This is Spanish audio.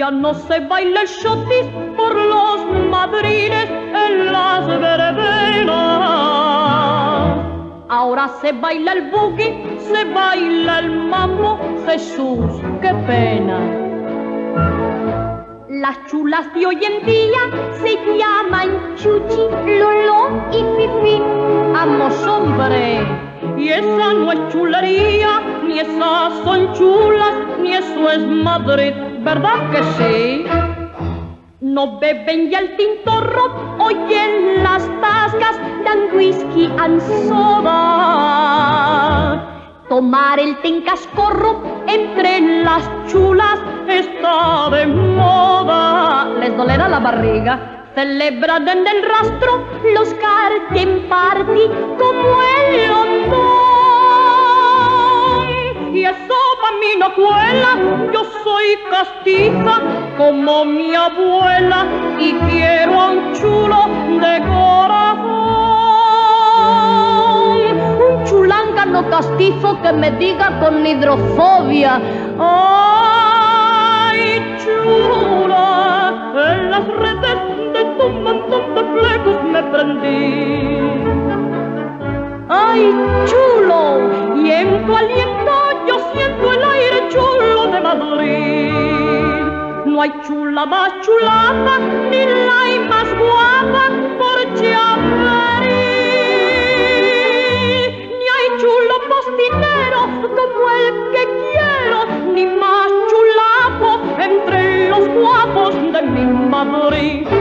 Ya no se baila el shotis por los madrines en las verbenas. Ahora se baila el boogie, se baila el mambo, Jesús, qué pena. Las chulas de hoy en día se llaman Chuchi, Lolo y Fifi. Amos, hombre. Y esa no es chulería, ni esas son chulas, ni eso es Madrid, ¿verdad que sí? No beben ya el tintorro, hoy en las tascas dan whisky and soda. Tomar el tencascorro entre las chulas está de moda. Les dolerá la barriga. Celebran en el rastro los garden party como el Londón. Y eso para mí no cuela, yo castiza como mi abuela y quiero a un chulo de corazón. Un chulángano castizo que me diga con hidrofobia. ¡Ay, chula! En las redes de tu montón de flecos me prendí. ¡Ay, chulo! Y en tu aliento No hay chula más chulada, ni la hay más guapa por Chamberí. Ni hay chulo postinero como el que quiero, ni más chulapo entre los guapos de mi Madrid.